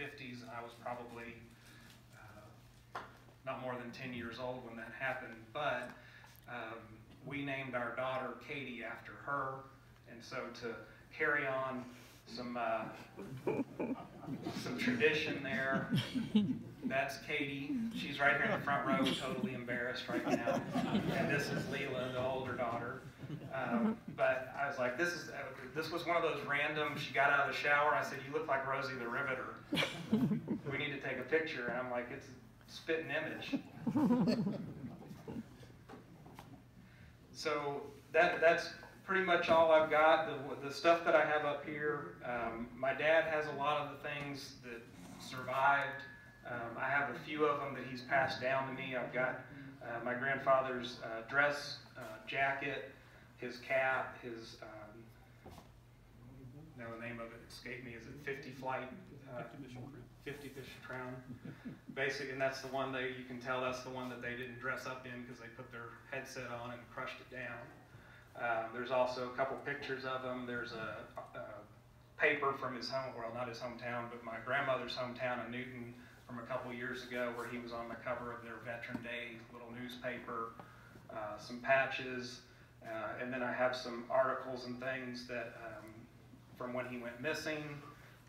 fifties, I was probably, uh, not more than ten years old when that happened, but, um, we named our daughter Katie after her, and so to carry on some, uh, some tradition there, that's Katie. She's right here in the front row, totally embarrassed right now. And this is Leela, the older daughter. Um, but I was like, this is, this was one of those random, she got out of the shower, I said, you look like Rosie the Riveter. We need to take a picture, and I'm like, it's spitting image. So that, that's pretty much all I've got. The, the stuff that I have up here, um, my dad has a lot of the things that survived. Um, I have a few of them that he's passed down to me. I've got uh, my grandfather's uh, dress, uh, jacket, his cap, his, um, now the name of it escaped me, is it 50 Flight? Uh, 50 Mission Crown. Basic, and that's the one that you can tell that's the one that they didn't dress up in because they put their headset on and crushed it down. Um, there's also a couple pictures of him. There's a, a paper from his home, well, not his hometown, but my grandmother's hometown in Newton from a couple years ago where he was on the cover of their Veteran Day little newspaper, uh, some patches, uh, and then I have some articles and things that um, from when he went missing,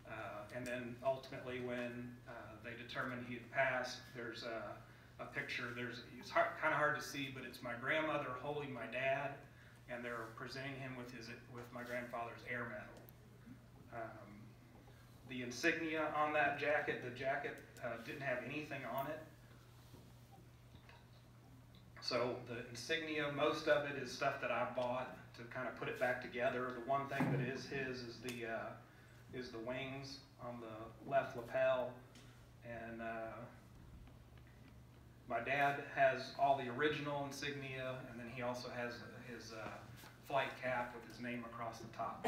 uh, and then ultimately when uh, they determined he had passed, there's a, a picture. There's it's kind of hard to see, but it's my grandmother holding my dad, and they're presenting him with his with my grandfather's air medal. Um, the insignia on that jacket, the jacket uh, didn't have anything on it. So the insignia, most of it is stuff that I bought to kind of put it back together. The one thing that is his is the uh, is the wings on the left lapel, and uh, my dad has all the original insignia, and then he also has his uh, flight cap with his name across the top.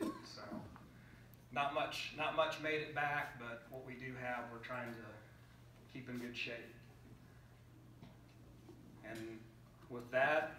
So not much, not much made it back, but what we do have, we're trying to keep in good shape. And with that,